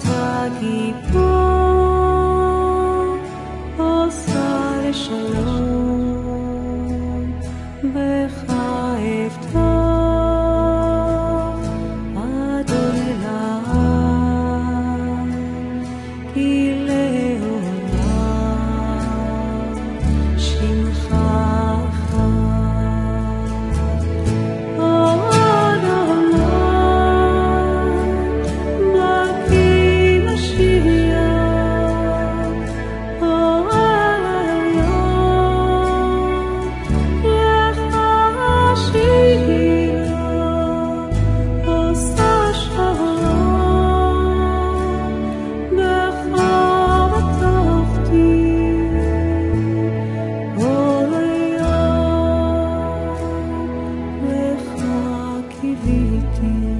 pagi po, oh, sare shalom. You.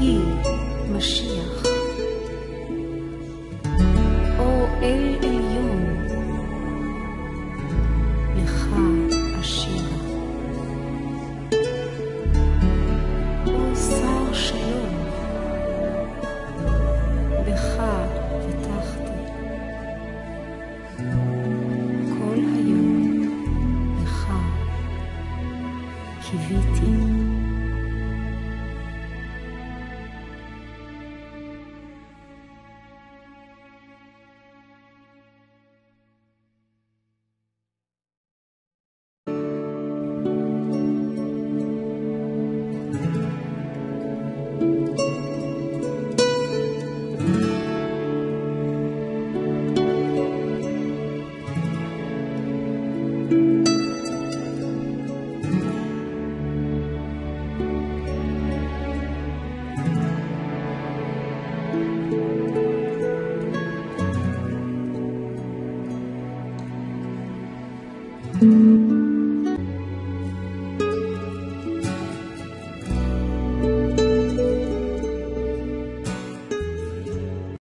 היא משיח. או אל עליון, לך אשירה. או שר שלום, בך פתחתי. כל היום לך קיוויתי.